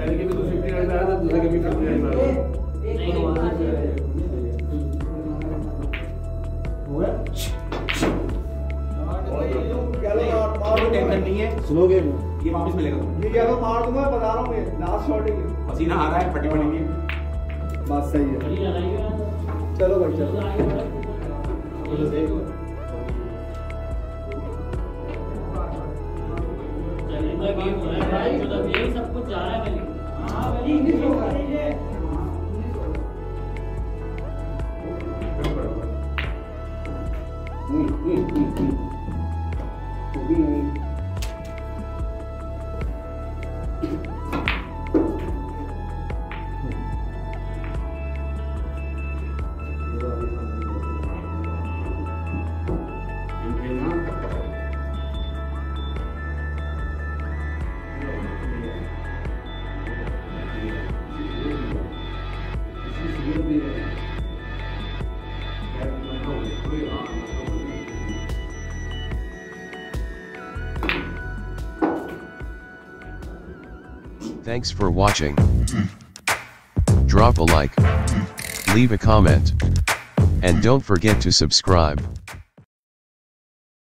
पहले की भी तो 50 रन आया था दूसरे के भी 50 रन आया कोई टेंशन नहीं ये वापस मिलेगा तुम्हें। ये येलो मार दूँगा बता रहा हूँ मैं। लास्ट शॉट ही है। पसीना आ रहा है पट्टी पड़ी है। बात सही है। चलो भाई चलो। सब कुछ जा रहा है Mm-hmm. Thanks for watching. Drop a like, leave a comment, and don't forget to subscribe.